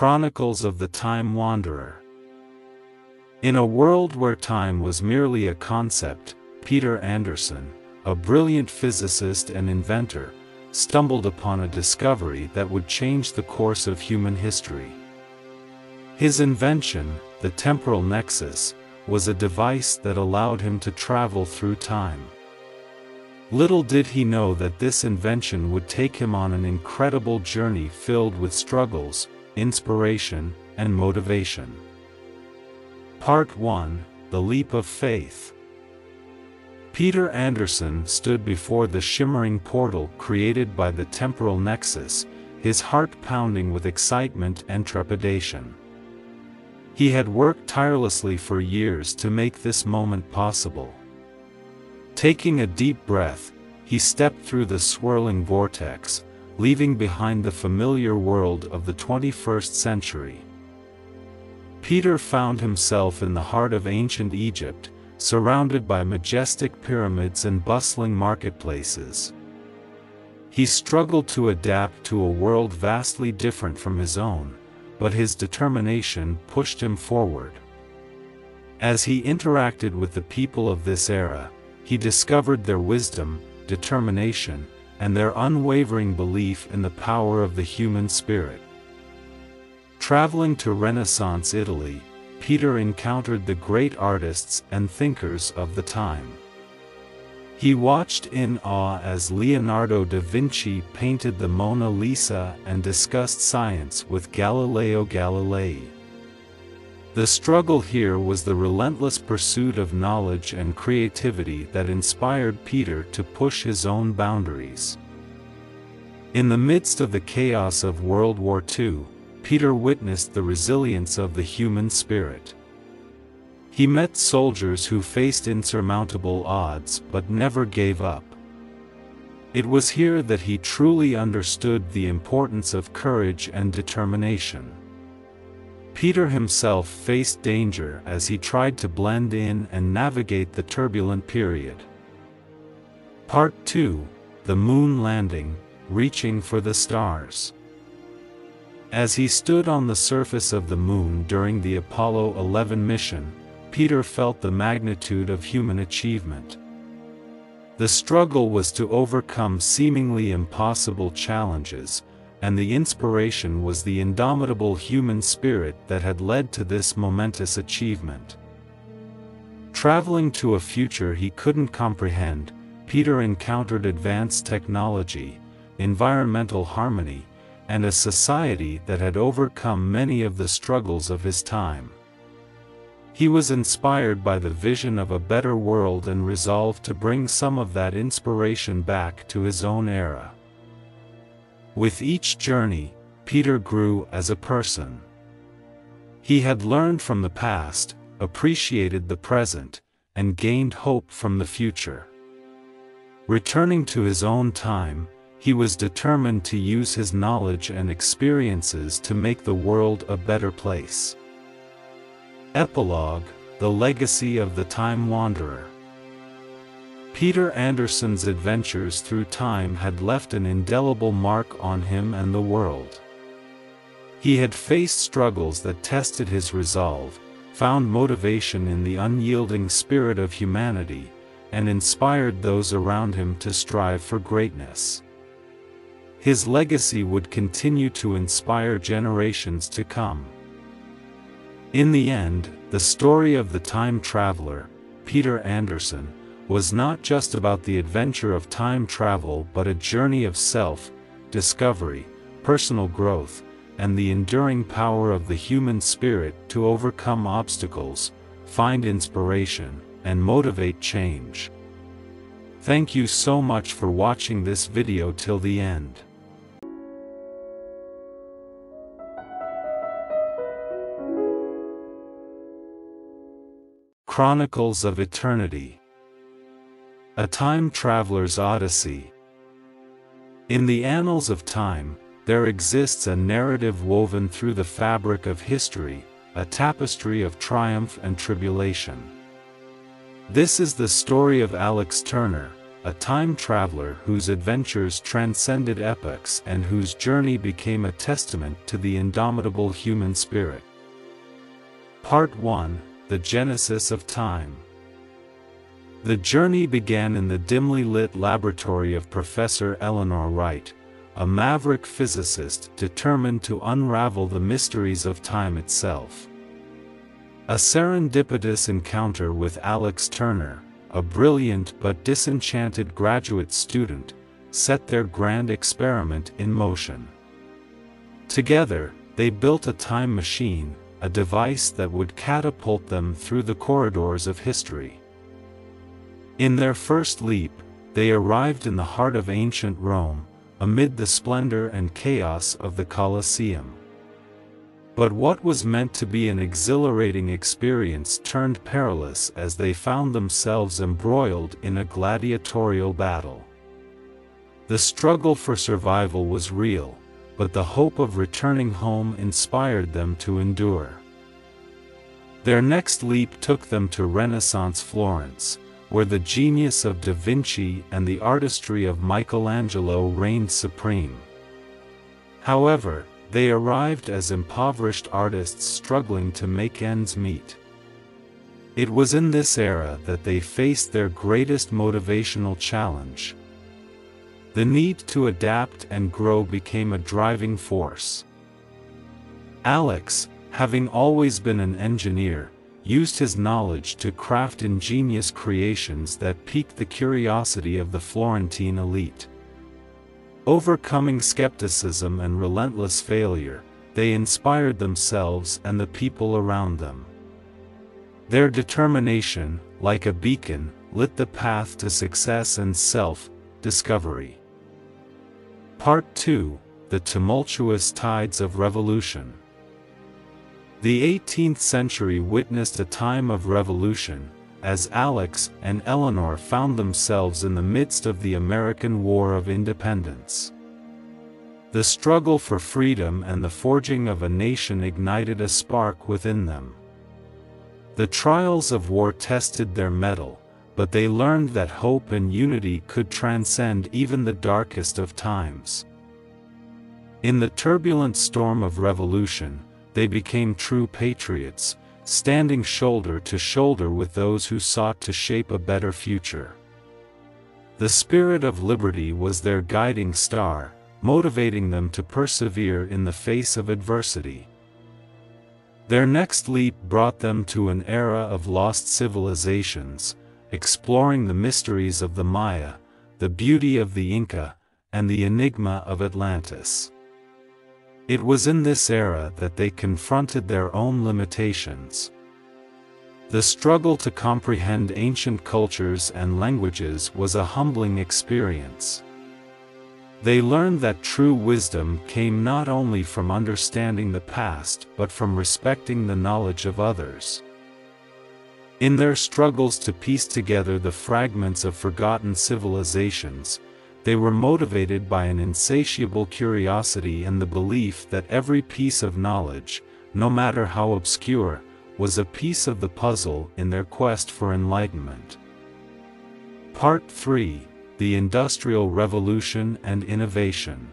Chronicles of the Time Wanderer In a world where time was merely a concept, Peter Anderson, a brilliant physicist and inventor, stumbled upon a discovery that would change the course of human history. His invention, the temporal nexus, was a device that allowed him to travel through time. Little did he know that this invention would take him on an incredible journey filled with struggles, inspiration, and motivation. Part 1 The Leap of Faith Peter Anderson stood before the shimmering portal created by the temporal nexus, his heart pounding with excitement and trepidation. He had worked tirelessly for years to make this moment possible. Taking a deep breath, he stepped through the swirling vortex, leaving behind the familiar world of the 21st century. Peter found himself in the heart of ancient Egypt, surrounded by majestic pyramids and bustling marketplaces. He struggled to adapt to a world vastly different from his own, but his determination pushed him forward. As he interacted with the people of this era, he discovered their wisdom, determination, and their unwavering belief in the power of the human spirit. Traveling to Renaissance Italy, Peter encountered the great artists and thinkers of the time. He watched in awe as Leonardo da Vinci painted the Mona Lisa and discussed science with Galileo Galilei. The struggle here was the relentless pursuit of knowledge and creativity that inspired Peter to push his own boundaries. In the midst of the chaos of World War II, Peter witnessed the resilience of the human spirit. He met soldiers who faced insurmountable odds but never gave up. It was here that he truly understood the importance of courage and determination. Peter himself faced danger as he tried to blend in and navigate the turbulent period. Part 2 The Moon Landing, Reaching for the Stars. As he stood on the surface of the moon during the Apollo 11 mission, Peter felt the magnitude of human achievement. The struggle was to overcome seemingly impossible challenges, and the inspiration was the indomitable human spirit that had led to this momentous achievement. Traveling to a future he couldn't comprehend, Peter encountered advanced technology, environmental harmony, and a society that had overcome many of the struggles of his time. He was inspired by the vision of a better world and resolved to bring some of that inspiration back to his own era. With each journey, Peter grew as a person. He had learned from the past, appreciated the present, and gained hope from the future. Returning to his own time, he was determined to use his knowledge and experiences to make the world a better place. Epilogue The Legacy of the Time Wanderer Peter Anderson's adventures through time had left an indelible mark on him and the world. He had faced struggles that tested his resolve, found motivation in the unyielding spirit of humanity, and inspired those around him to strive for greatness. His legacy would continue to inspire generations to come. In the end, the story of the time traveler, Peter Anderson, was not just about the adventure of time travel but a journey of self, discovery, personal growth, and the enduring power of the human spirit to overcome obstacles, find inspiration, and motivate change. Thank you so much for watching this video till the end. Chronicles of Eternity a Time Traveler's Odyssey In the annals of time, there exists a narrative woven through the fabric of history, a tapestry of triumph and tribulation. This is the story of Alex Turner, a time traveler whose adventures transcended epochs and whose journey became a testament to the indomitable human spirit. Part 1 The Genesis of Time The journey began in the dimly lit laboratory of Professor Eleanor Wright, a maverick physicist determined to unravel the mysteries of time itself. A serendipitous encounter with Alex Turner, a brilliant but disenchanted graduate student, set their grand experiment in motion. Together, they built a time machine, a device that would catapult them through the corridors of history. In their first leap, they arrived in the heart of ancient Rome, amid the splendor and chaos of the Colosseum. But what was meant to be an exhilarating experience turned perilous as they found themselves embroiled in a gladiatorial battle. The struggle for survival was real, but the hope of returning home inspired them to endure. Their next leap took them to Renaissance Florence, where the genius of Da Vinci and the artistry of Michelangelo reigned supreme. However, they arrived as impoverished artists struggling to make ends meet. It was in this era that they faced their greatest motivational challenge. The need to adapt and grow became a driving force. Alex, having always been an engineer, used his knowledge to craft ingenious creations that piqued the curiosity of the Florentine elite. Overcoming skepticism and relentless failure, they inspired themselves and the people around them. Their determination, like a beacon, lit the path to success and self-discovery. Part 2, The Tumultuous Tides of Revolution the 18th century witnessed a time of revolution, as Alex and Eleanor found themselves in the midst of the American War of Independence. The struggle for freedom and the forging of a nation ignited a spark within them. The trials of war tested their mettle, but they learned that hope and unity could transcend even the darkest of times. In the turbulent storm of revolution, they became true patriots, standing shoulder to shoulder with those who sought to shape a better future. The spirit of liberty was their guiding star, motivating them to persevere in the face of adversity. Their next leap brought them to an era of lost civilizations, exploring the mysteries of the Maya, the beauty of the Inca, and the enigma of Atlantis. It was in this era that they confronted their own limitations. The struggle to comprehend ancient cultures and languages was a humbling experience. They learned that true wisdom came not only from understanding the past but from respecting the knowledge of others. In their struggles to piece together the fragments of forgotten civilizations, they were motivated by an insatiable curiosity and the belief that every piece of knowledge, no matter how obscure, was a piece of the puzzle in their quest for enlightenment. Part 3 The Industrial Revolution and Innovation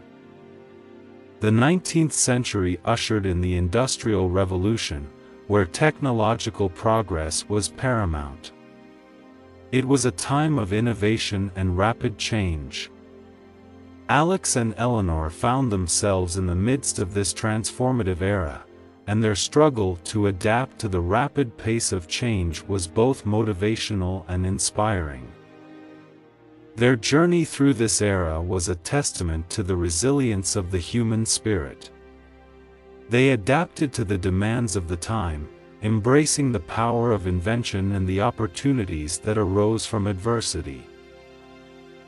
The 19th century ushered in the Industrial Revolution, where technological progress was paramount. It was a time of innovation and rapid change. Alex and Eleanor found themselves in the midst of this transformative era, and their struggle to adapt to the rapid pace of change was both motivational and inspiring. Their journey through this era was a testament to the resilience of the human spirit. They adapted to the demands of the time, embracing the power of invention and the opportunities that arose from adversity.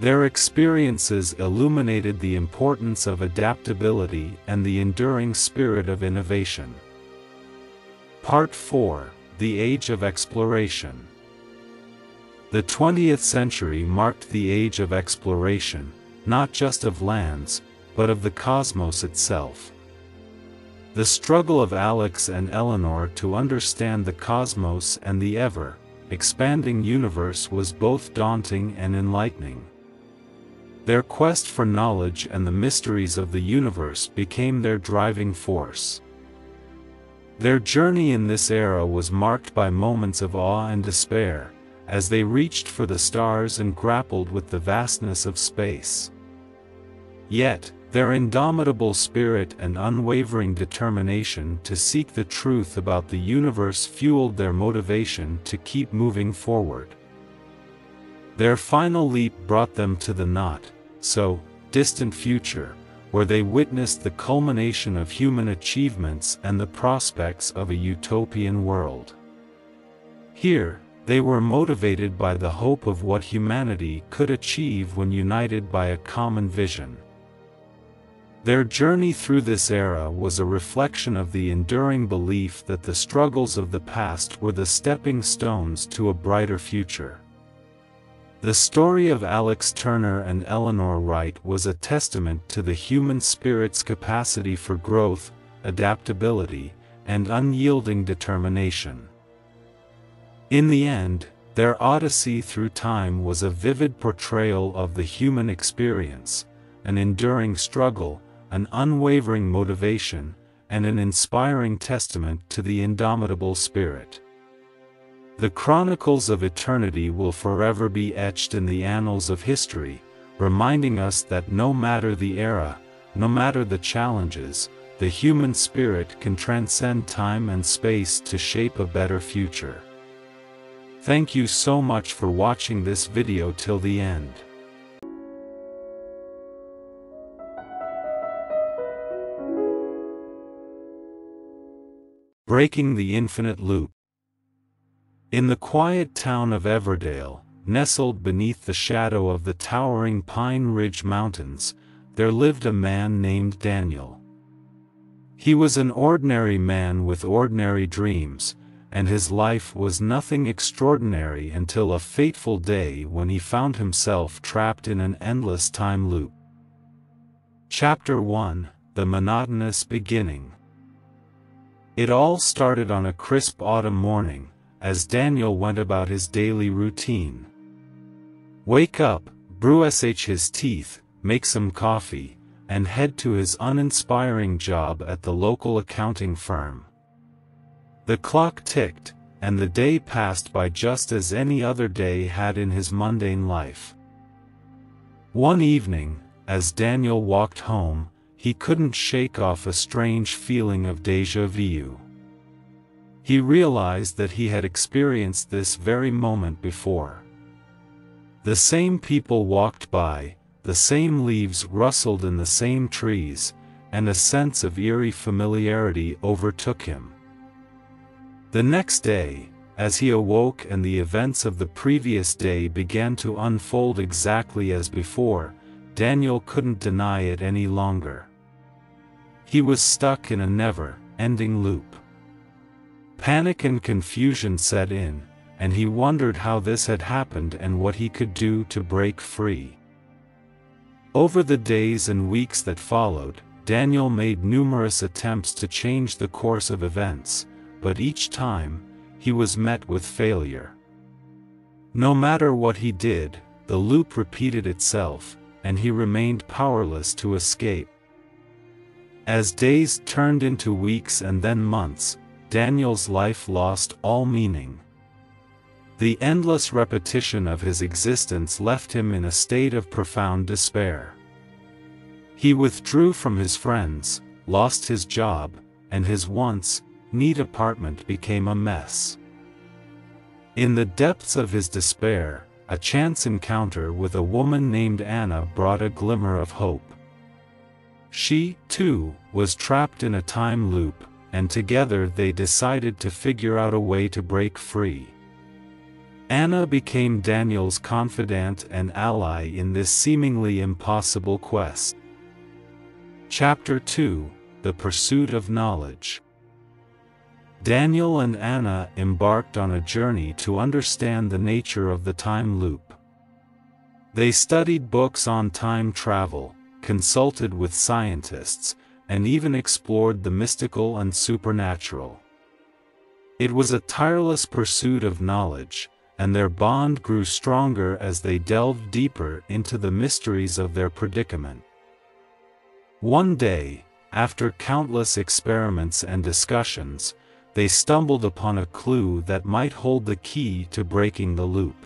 Their experiences illuminated the importance of adaptability and the enduring spirit of innovation. Part 4 The Age of Exploration The 20th century marked the age of exploration, not just of lands, but of the cosmos itself. The struggle of Alex and Eleanor to understand the cosmos and the ever expanding universe was both daunting and enlightening. Their quest for knowledge and the mysteries of the universe became their driving force. Their journey in this era was marked by moments of awe and despair, as they reached for the stars and grappled with the vastness of space. Yet, their indomitable spirit and unwavering determination to seek the truth about the universe fueled their motivation to keep moving forward. Their final leap brought them to the not, so, distant future, where they witnessed the culmination of human achievements and the prospects of a utopian world. Here, they were motivated by the hope of what humanity could achieve when united by a common vision. Their journey through this era was a reflection of the enduring belief that the struggles of the past were the stepping stones to a brighter future. The story of Alex Turner and Eleanor Wright was a testament to the human spirit's capacity for growth, adaptability, and unyielding determination. In the end, their odyssey through time was a vivid portrayal of the human experience, an enduring struggle, an unwavering motivation, and an inspiring testament to the indomitable spirit. The chronicles of eternity will forever be etched in the annals of history, reminding us that no matter the era, no matter the challenges, the human spirit can transcend time and space to shape a better future. Thank you so much for watching this video till the end. Breaking the Infinite Loop In the quiet town of Everdale, nestled beneath the shadow of the towering Pine Ridge Mountains, there lived a man named Daniel. He was an ordinary man with ordinary dreams, and his life was nothing extraordinary until a fateful day when he found himself trapped in an endless time loop. Chapter 1 The Monotonous Beginning it all started on a crisp autumn morning, as Daniel went about his daily routine. Wake up, brush his teeth, make some coffee, and head to his uninspiring job at the local accounting firm. The clock ticked, and the day passed by just as any other day had in his mundane life. One evening, as Daniel walked home, he couldn't shake off a strange feeling of deja vu. He realized that he had experienced this very moment before. The same people walked by, the same leaves rustled in the same trees, and a sense of eerie familiarity overtook him. The next day, as he awoke and the events of the previous day began to unfold exactly as before, Daniel couldn't deny it any longer. He was stuck in a never-ending loop. Panic and confusion set in, and he wondered how this had happened and what he could do to break free. Over the days and weeks that followed, Daniel made numerous attempts to change the course of events, but each time, he was met with failure. No matter what he did, the loop repeated itself, and he remained powerless to escape. As days turned into weeks and then months, Daniel's life lost all meaning. The endless repetition of his existence left him in a state of profound despair. He withdrew from his friends, lost his job, and his once neat apartment became a mess. In the depths of his despair, a chance encounter with a woman named Anna brought a glimmer of hope. She, too, was trapped in a time loop, and together they decided to figure out a way to break free. Anna became Daniel's confidant and ally in this seemingly impossible quest. Chapter 2 The Pursuit of Knowledge Daniel and Anna embarked on a journey to understand the nature of the time loop. They studied books on time travel, consulted with scientists, and even explored the mystical and supernatural. It was a tireless pursuit of knowledge, and their bond grew stronger as they delved deeper into the mysteries of their predicament. One day, after countless experiments and discussions, they stumbled upon a clue that might hold the key to breaking the loop.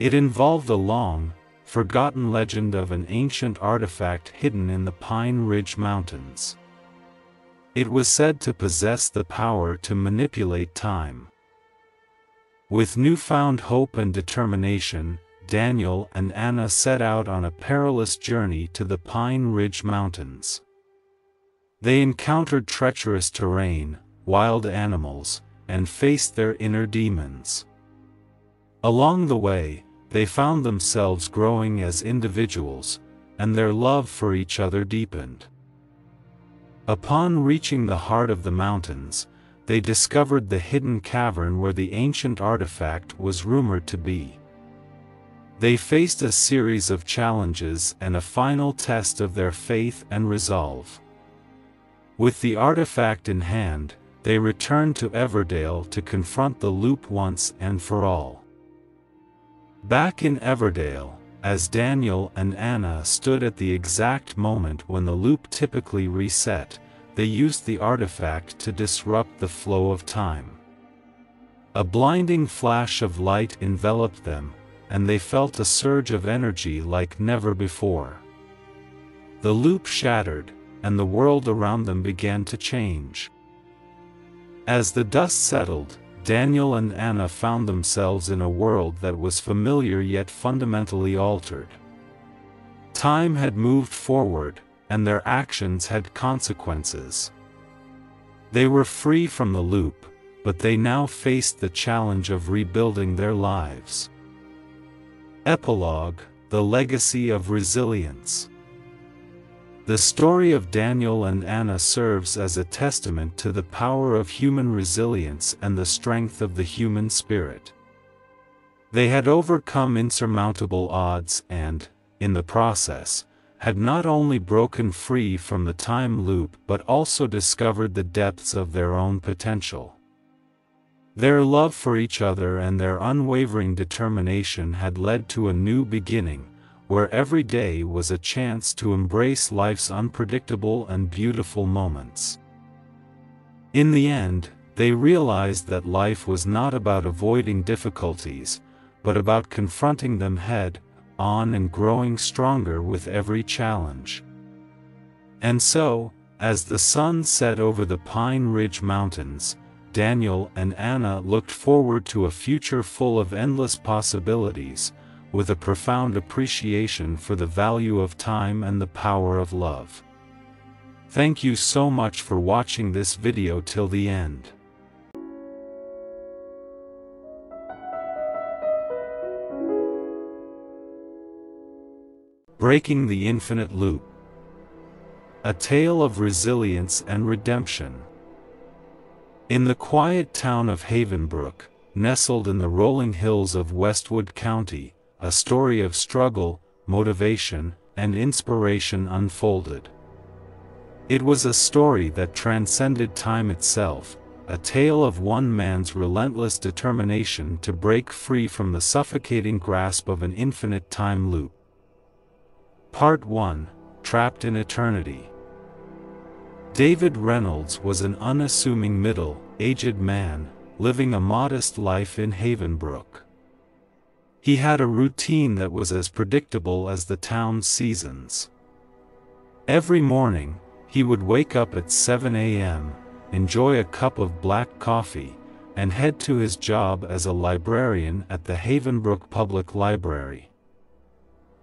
It involved a long, forgotten legend of an ancient artifact hidden in the Pine Ridge Mountains. It was said to possess the power to manipulate time. With newfound hope and determination, Daniel and Anna set out on a perilous journey to the Pine Ridge Mountains. They encountered treacherous terrain, wild animals, and faced their inner demons. Along the way, they found themselves growing as individuals, and their love for each other deepened. Upon reaching the heart of the mountains, they discovered the hidden cavern where the ancient artifact was rumored to be. They faced a series of challenges and a final test of their faith and resolve. With the artifact in hand, they returned to Everdale to confront the loop once and for all. Back in Everdale, as Daniel and Anna stood at the exact moment when the loop typically reset, they used the artifact to disrupt the flow of time. A blinding flash of light enveloped them, and they felt a surge of energy like never before. The loop shattered, and the world around them began to change. As the dust settled, Daniel and Anna found themselves in a world that was familiar yet fundamentally altered. Time had moved forward, and their actions had consequences. They were free from the loop, but they now faced the challenge of rebuilding their lives. Epilogue The Legacy of Resilience The story of Daniel and Anna serves as a testament to the power of human resilience and the strength of the human spirit. They had overcome insurmountable odds and, in the process, had not only broken free from the time loop but also discovered the depths of their own potential. Their love for each other and their unwavering determination had led to a new beginning, where every day was a chance to embrace life's unpredictable and beautiful moments. In the end, they realized that life was not about avoiding difficulties, but about confronting them head on and growing stronger with every challenge. And so, as the sun set over the Pine Ridge Mountains, Daniel and Anna looked forward to a future full of endless possibilities, with a profound appreciation for the value of time and the power of love. Thank you so much for watching this video till the end. Breaking the Infinite Loop A Tale of Resilience and Redemption In the quiet town of Havenbrook, nestled in the rolling hills of Westwood County, a story of struggle, motivation, and inspiration unfolded. It was a story that transcended time itself, a tale of one man's relentless determination to break free from the suffocating grasp of an infinite time loop. Part 1 Trapped in Eternity David Reynolds was an unassuming middle-aged man, living a modest life in Havenbrook. He had a routine that was as predictable as the town's seasons. Every morning, he would wake up at 7 a.m., enjoy a cup of black coffee, and head to his job as a librarian at the Havenbrook Public Library.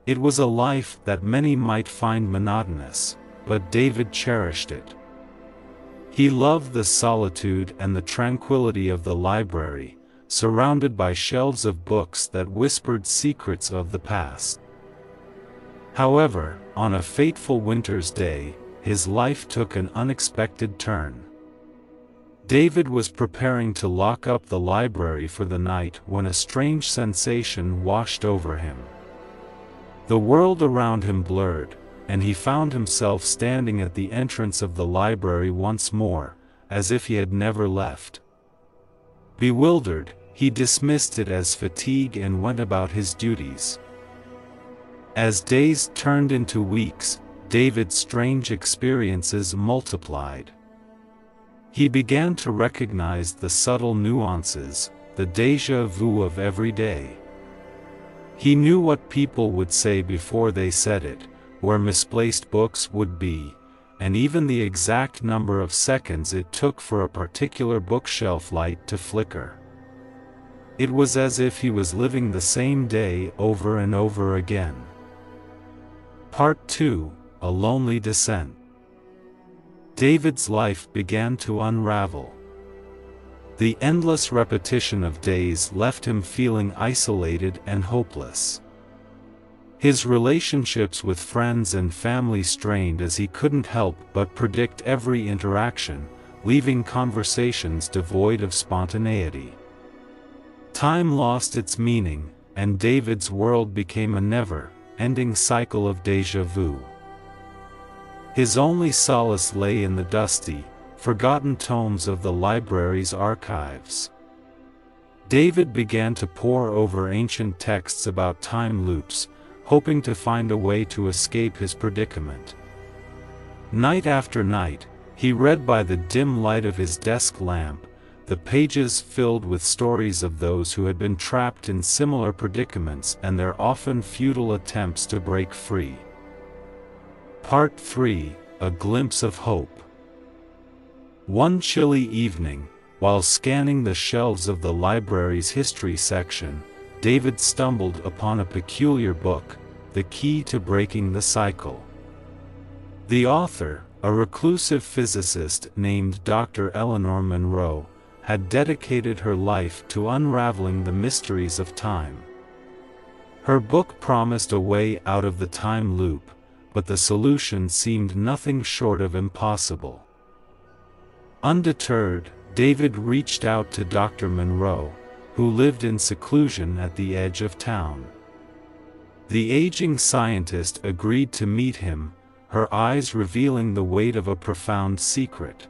It was a life that many might find monotonous, but David cherished it. He loved the solitude and the tranquility of the library, surrounded by shelves of books that whispered secrets of the past. However, on a fateful winter's day, his life took an unexpected turn. David was preparing to lock up the library for the night when a strange sensation washed over him. The world around him blurred, and he found himself standing at the entrance of the library once more, as if he had never left. Bewildered, he dismissed it as fatigue and went about his duties. As days turned into weeks, David's strange experiences multiplied. He began to recognize the subtle nuances, the deja vu of every day. He knew what people would say before they said it, where misplaced books would be, and even the exact number of seconds it took for a particular bookshelf light to flicker. It was as if he was living the same day over and over again. Part 2 A Lonely Descent David's life began to unravel. The endless repetition of days left him feeling isolated and hopeless. His relationships with friends and family strained as he couldn't help but predict every interaction, leaving conversations devoid of spontaneity. Time lost its meaning, and David's world became a never-ending cycle of déjà vu. His only solace lay in the dusty, forgotten tomes of the library's archives. David began to pore over ancient texts about time loops, hoping to find a way to escape his predicament. Night after night, he read by the dim light of his desk lamp, the pages filled with stories of those who had been trapped in similar predicaments and their often futile attempts to break free. Part 3 A Glimpse of Hope One chilly evening, while scanning the shelves of the library's history section, David stumbled upon a peculiar book, The Key to Breaking the Cycle. The author, a reclusive physicist named Dr. Eleanor Monroe, had dedicated her life to unraveling the mysteries of time. Her book promised a way out of the time loop, but the solution seemed nothing short of impossible. Undeterred, David reached out to Dr. Monroe, who lived in seclusion at the edge of town. The aging scientist agreed to meet him, her eyes revealing the weight of a profound secret.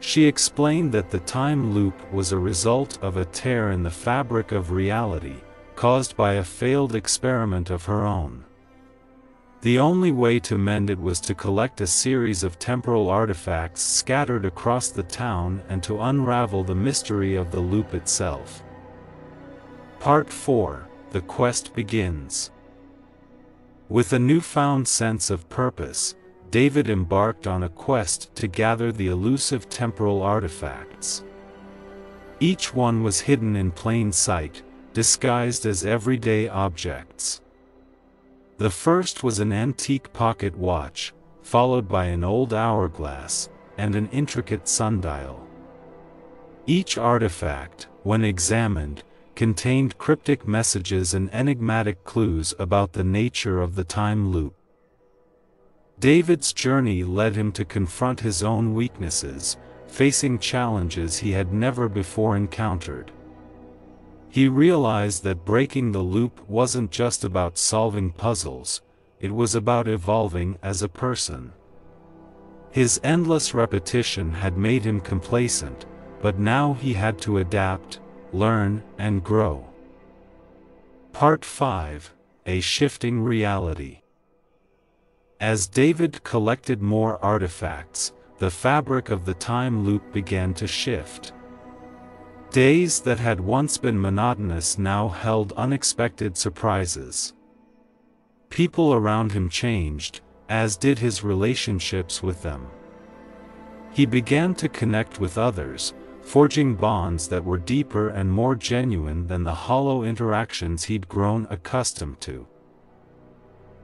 She explained that the time loop was a result of a tear in the fabric of reality, caused by a failed experiment of her own. The only way to mend it was to collect a series of temporal artifacts scattered across the town and to unravel the mystery of the loop itself. Part 4 The Quest Begins With a newfound sense of purpose, David embarked on a quest to gather the elusive temporal artifacts. Each one was hidden in plain sight, disguised as everyday objects. The first was an antique pocket watch, followed by an old hourglass, and an intricate sundial. Each artifact, when examined, contained cryptic messages and enigmatic clues about the nature of the time loop. David's journey led him to confront his own weaknesses, facing challenges he had never before encountered. He realized that breaking the loop wasn't just about solving puzzles, it was about evolving as a person. His endless repetition had made him complacent, but now he had to adapt, learn, and grow. Part 5 A Shifting Reality as David collected more artifacts, the fabric of the time loop began to shift. Days that had once been monotonous now held unexpected surprises. People around him changed, as did his relationships with them. He began to connect with others, forging bonds that were deeper and more genuine than the hollow interactions he'd grown accustomed to.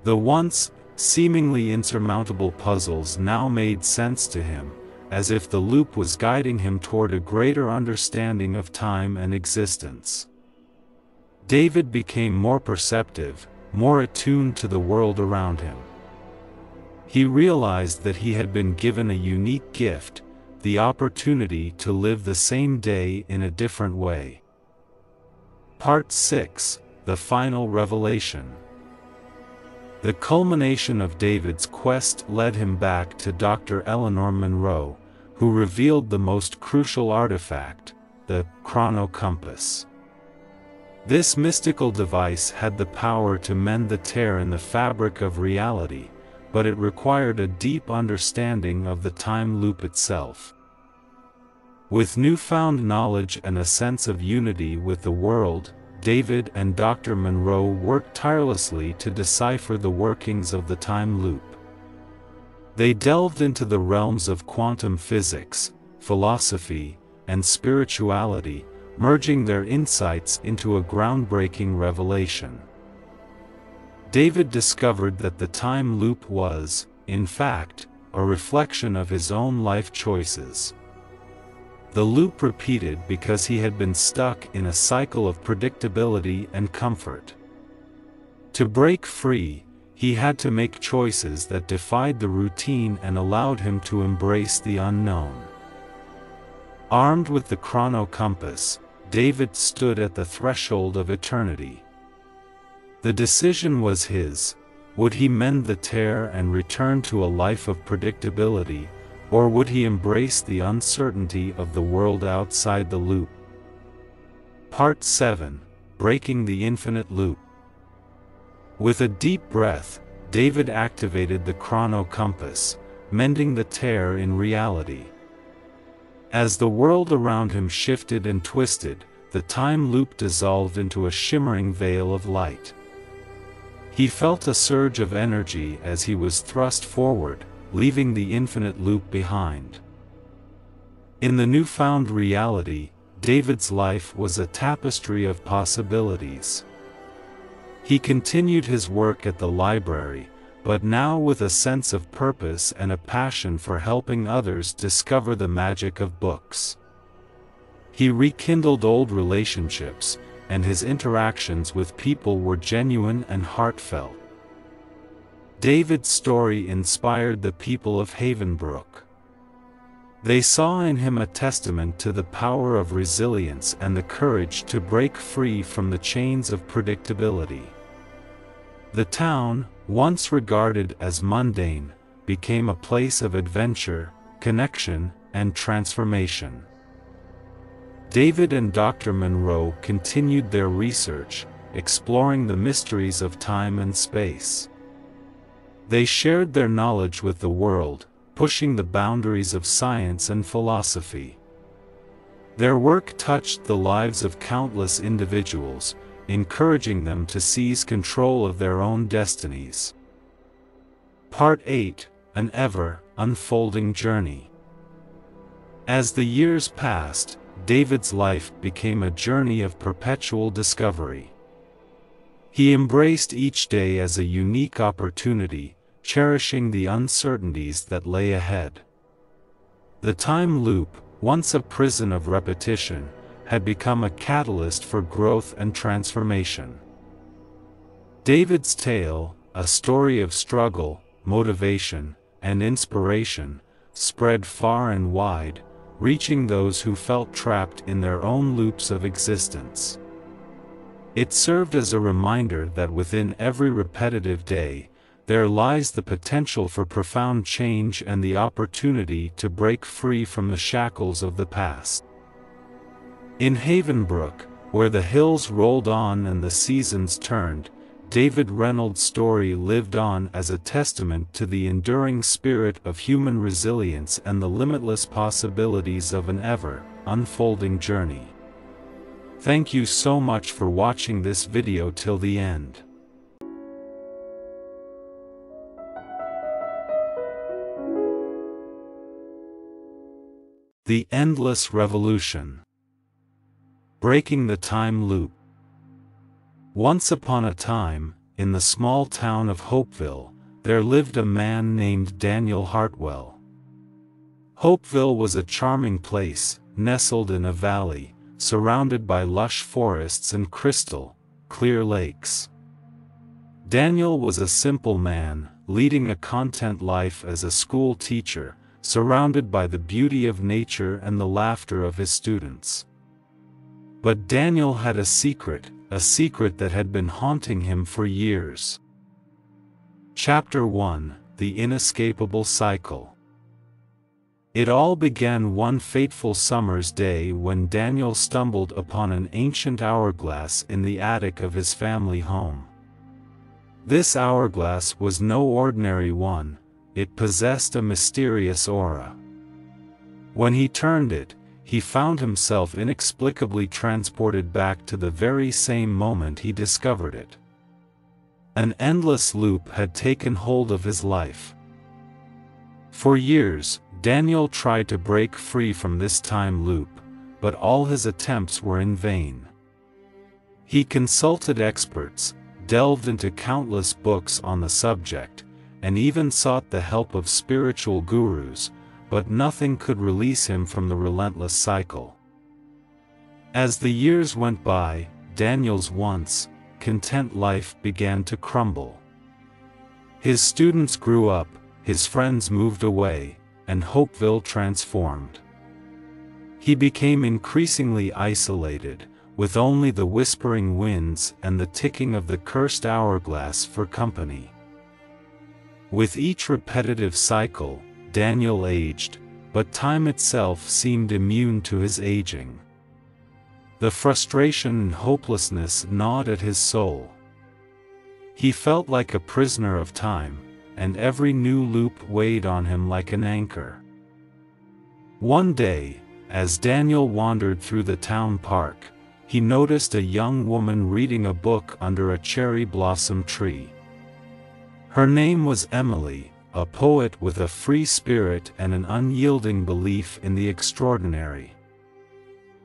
The once Seemingly insurmountable puzzles now made sense to him, as if the loop was guiding him toward a greater understanding of time and existence. David became more perceptive, more attuned to the world around him. He realized that he had been given a unique gift, the opportunity to live the same day in a different way. Part 6 The Final Revelation the culmination of David's quest led him back to Dr. Eleanor Monroe, who revealed the most crucial artifact, the chronocompass. This mystical device had the power to mend the tear in the fabric of reality, but it required a deep understanding of the time loop itself. With newfound knowledge and a sense of unity with the world, David and Dr. Monroe worked tirelessly to decipher the workings of the time loop. They delved into the realms of quantum physics, philosophy, and spirituality, merging their insights into a groundbreaking revelation. David discovered that the time loop was, in fact, a reflection of his own life choices. The loop repeated because he had been stuck in a cycle of predictability and comfort. To break free, he had to make choices that defied the routine and allowed him to embrace the unknown. Armed with the chrono compass, David stood at the threshold of eternity. The decision was his, would he mend the tear and return to a life of predictability, or would he embrace the uncertainty of the world outside the loop? Part 7 Breaking the Infinite Loop With a deep breath, David activated the chrono compass, mending the tear in reality. As the world around him shifted and twisted, the time loop dissolved into a shimmering veil of light. He felt a surge of energy as he was thrust forward, leaving the infinite loop behind. In the newfound reality, David's life was a tapestry of possibilities. He continued his work at the library, but now with a sense of purpose and a passion for helping others discover the magic of books. He rekindled old relationships, and his interactions with people were genuine and heartfelt. David's story inspired the people of Havenbrook. They saw in him a testament to the power of resilience and the courage to break free from the chains of predictability. The town, once regarded as mundane, became a place of adventure, connection, and transformation. David and Dr. Monroe continued their research, exploring the mysteries of time and space. They shared their knowledge with the world, pushing the boundaries of science and philosophy. Their work touched the lives of countless individuals, encouraging them to seize control of their own destinies. Part 8 An Ever Unfolding Journey As the years passed, David's life became a journey of perpetual discovery. He embraced each day as a unique opportunity, cherishing the uncertainties that lay ahead. The time loop, once a prison of repetition, had become a catalyst for growth and transformation. David's tale, a story of struggle, motivation, and inspiration, spread far and wide, reaching those who felt trapped in their own loops of existence. It served as a reminder that within every repetitive day, there lies the potential for profound change and the opportunity to break free from the shackles of the past. In Havenbrook, where the hills rolled on and the seasons turned, David Reynolds' story lived on as a testament to the enduring spirit of human resilience and the limitless possibilities of an ever-unfolding journey. Thank you so much for watching this video till the end. The Endless Revolution Breaking the Time Loop Once upon a time, in the small town of Hopeville, there lived a man named Daniel Hartwell. Hopeville was a charming place, nestled in a valley, surrounded by lush forests and crystal, clear lakes. Daniel was a simple man, leading a content life as a school teacher, surrounded by the beauty of nature and the laughter of his students. But Daniel had a secret, a secret that had been haunting him for years. Chapter 1 The Inescapable Cycle It all began one fateful summer's day when Daniel stumbled upon an ancient hourglass in the attic of his family home. This hourglass was no ordinary one, it possessed a mysterious aura. When he turned it, he found himself inexplicably transported back to the very same moment he discovered it. An endless loop had taken hold of his life. For years, Daniel tried to break free from this time loop, but all his attempts were in vain. He consulted experts, delved into countless books on the subject, and even sought the help of spiritual gurus, but nothing could release him from the relentless cycle. As the years went by, Daniel's once content life began to crumble. His students grew up, his friends moved away, and Hopeville transformed. He became increasingly isolated, with only the whispering winds and the ticking of the cursed hourglass for company. With each repetitive cycle, Daniel aged, but time itself seemed immune to his aging. The frustration and hopelessness gnawed at his soul. He felt like a prisoner of time, and every new loop weighed on him like an anchor. One day, as Daniel wandered through the town park, he noticed a young woman reading a book under a cherry blossom tree. Her name was Emily, a poet with a free spirit and an unyielding belief in the extraordinary.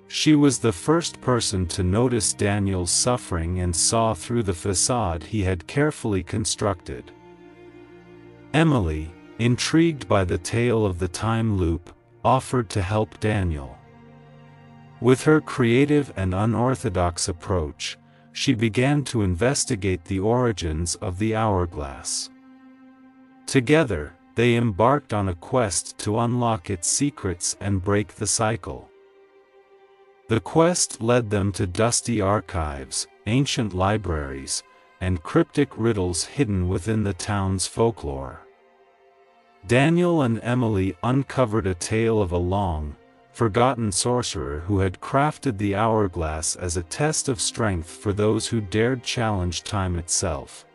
She was the first person to notice Daniel's suffering and saw through the facade he had carefully constructed. Emily, intrigued by the tale of the time loop, offered to help Daniel. With her creative and unorthodox approach, she began to investigate the origins of the hourglass. Together, they embarked on a quest to unlock its secrets and break the cycle. The quest led them to dusty archives, ancient libraries, and cryptic riddles hidden within the town's folklore. Daniel and Emily uncovered a tale of a long, forgotten sorcerer who had crafted the hourglass as a test of strength for those who dared challenge time itself.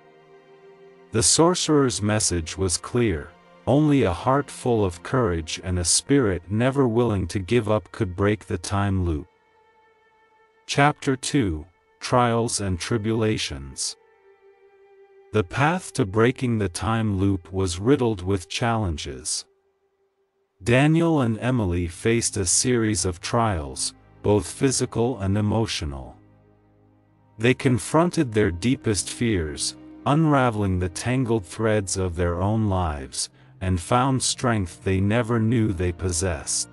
The sorcerer's message was clear, only a heart full of courage and a spirit never willing to give up could break the time loop. Chapter 2 Trials and Tribulations the path to breaking the time loop was riddled with challenges. Daniel and Emily faced a series of trials, both physical and emotional. They confronted their deepest fears, unraveling the tangled threads of their own lives, and found strength they never knew they possessed.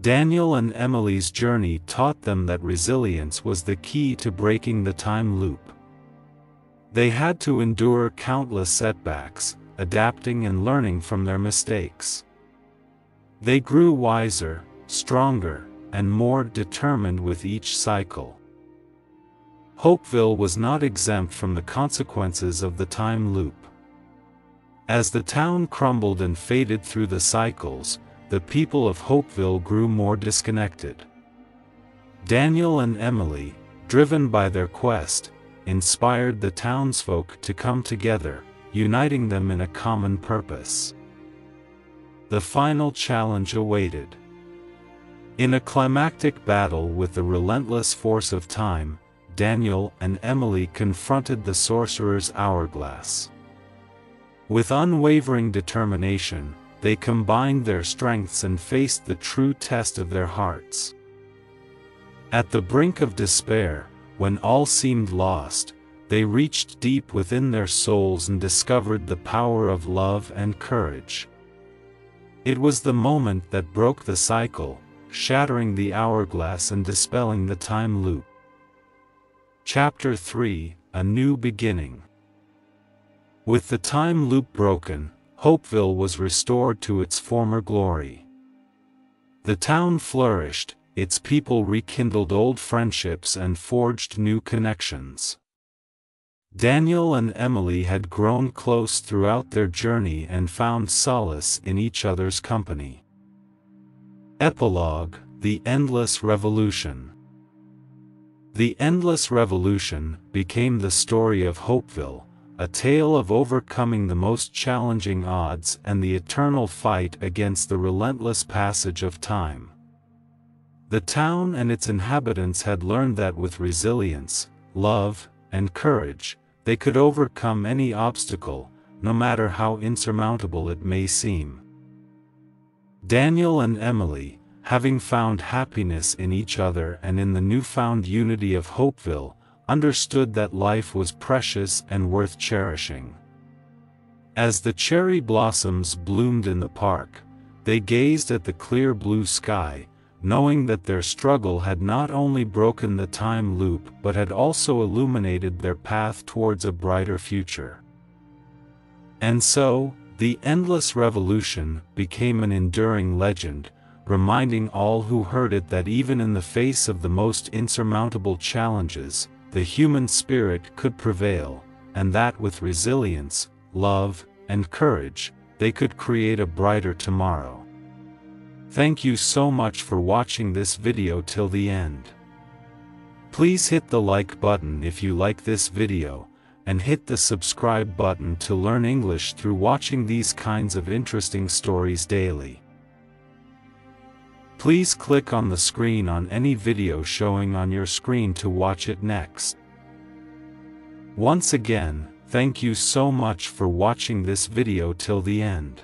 Daniel and Emily's journey taught them that resilience was the key to breaking the time loop. They had to endure countless setbacks, adapting and learning from their mistakes. They grew wiser, stronger, and more determined with each cycle. Hopeville was not exempt from the consequences of the time loop. As the town crumbled and faded through the cycles, the people of Hopeville grew more disconnected. Daniel and Emily, driven by their quest, inspired the townsfolk to come together, uniting them in a common purpose. The final challenge awaited. In a climactic battle with the relentless force of time, Daniel and Emily confronted the sorcerer's hourglass. With unwavering determination, they combined their strengths and faced the true test of their hearts. At the brink of despair, when all seemed lost, they reached deep within their souls and discovered the power of love and courage. It was the moment that broke the cycle, shattering the hourglass and dispelling the time loop. Chapter 3 A New Beginning With the time loop broken, Hopeville was restored to its former glory. The town flourished, its people rekindled old friendships and forged new connections. Daniel and Emily had grown close throughout their journey and found solace in each other's company. Epilogue The Endless Revolution The Endless Revolution became the story of Hopeville, a tale of overcoming the most challenging odds and the eternal fight against the relentless passage of time. The town and its inhabitants had learned that with resilience, love, and courage, they could overcome any obstacle, no matter how insurmountable it may seem. Daniel and Emily, having found happiness in each other and in the newfound unity of Hopeville, understood that life was precious and worth cherishing. As the cherry blossoms bloomed in the park, they gazed at the clear blue sky, knowing that their struggle had not only broken the time loop but had also illuminated their path towards a brighter future. And so, the endless revolution became an enduring legend, reminding all who heard it that even in the face of the most insurmountable challenges, the human spirit could prevail, and that with resilience, love, and courage, they could create a brighter tomorrow. Thank you so much for watching this video till the end. Please hit the like button if you like this video, and hit the subscribe button to learn English through watching these kinds of interesting stories daily. Please click on the screen on any video showing on your screen to watch it next. Once again, thank you so much for watching this video till the end.